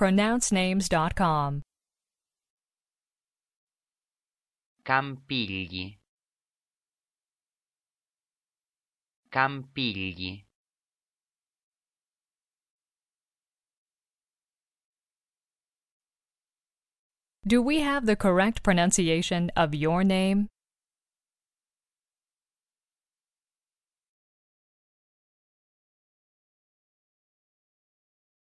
pronouncenames.com. Campigli. Campigli. Do we have the correct pronunciation of your name?